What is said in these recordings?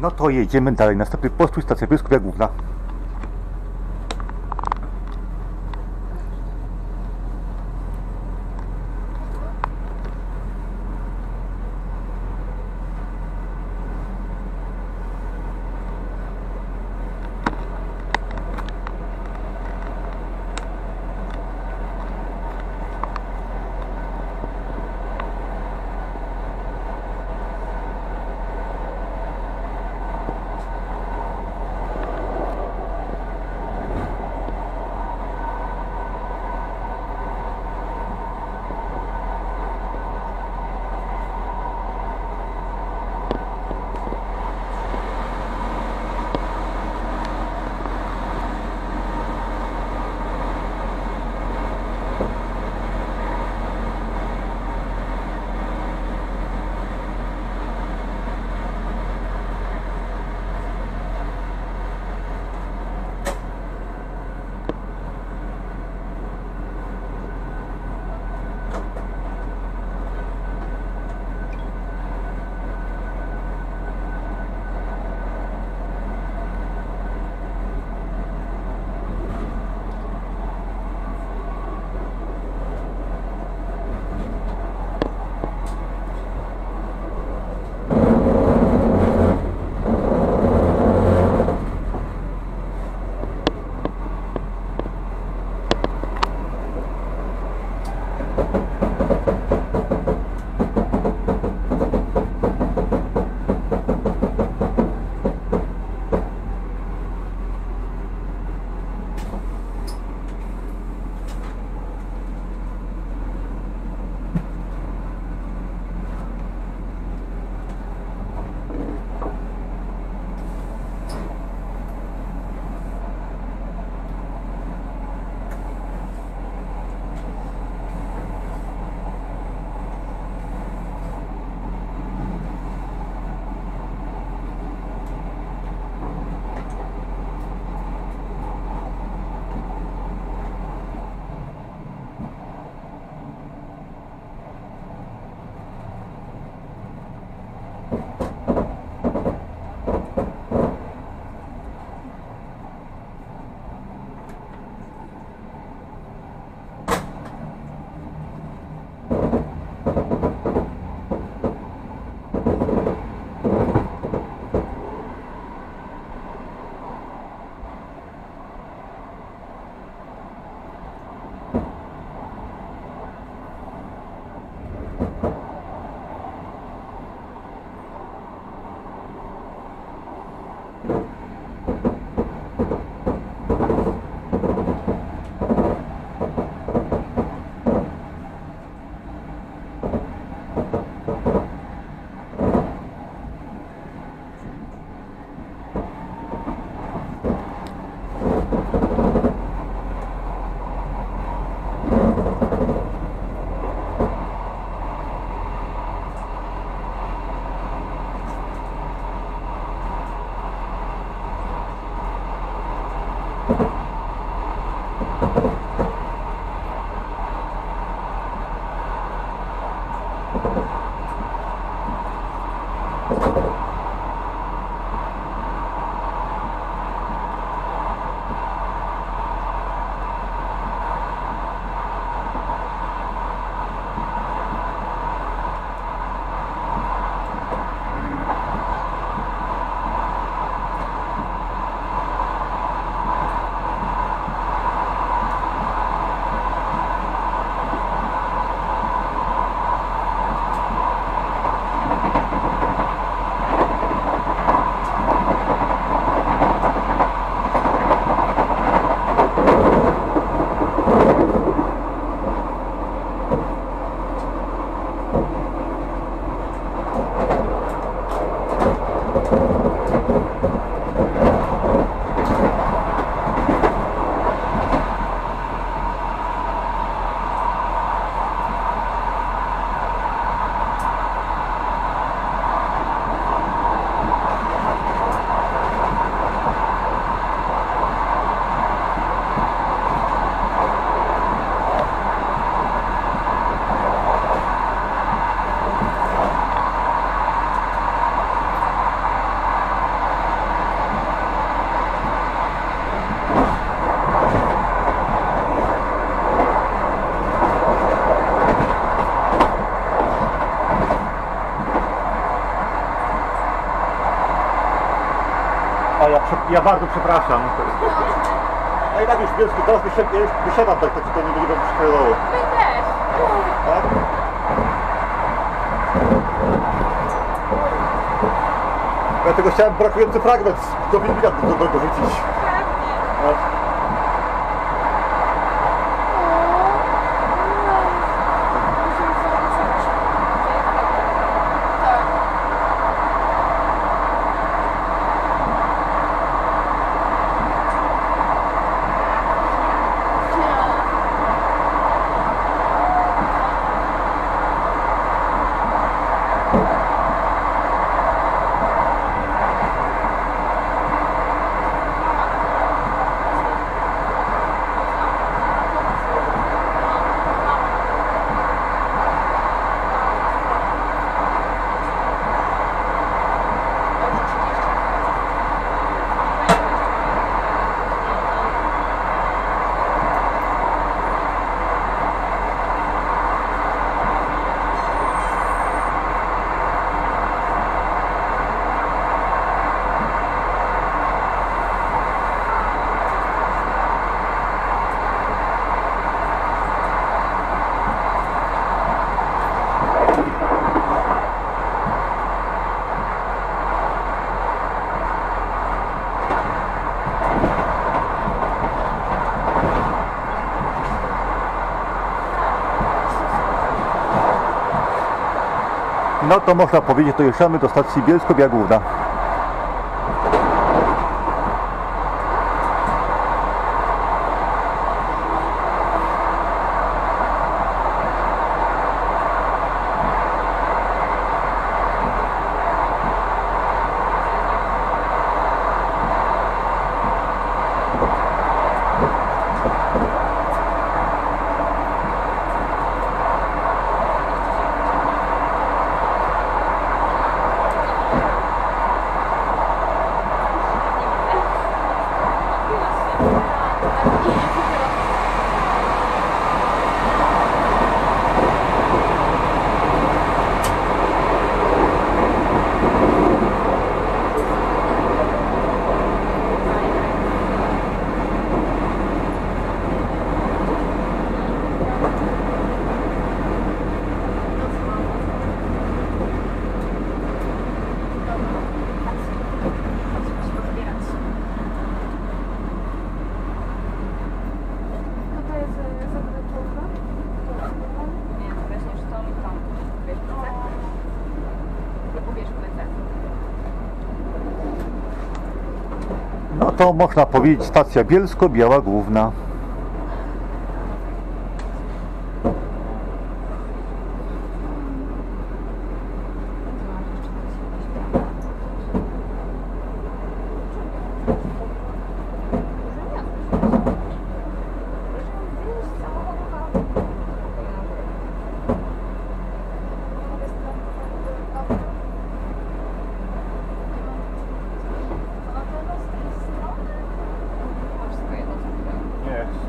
No to jedziemy dalej. Następny postój, stacja Bielsko Główna. A ja, ja bardzo przepraszam. A i tak już Bielsku, teraz wysiadam, ja już wysiadam tak, tak to nie będzie przeszkadzało. My też. Tak? Dlatego chciałem brakujący fragment do filmika do, do, dorzucić. Pewnie. No to można powiedzieć, dojeżdżamy do stacji Bielsko-Biała Główna. No to jest e, zagraniczna? Nie, to weźmiesz tą i tą. Wiesz, płytę? Ubierz płytę. No to można powiedzieć stacja Bielsko-Biała Główna.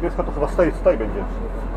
ベースカ飛ばしたいスタイルエンジンです。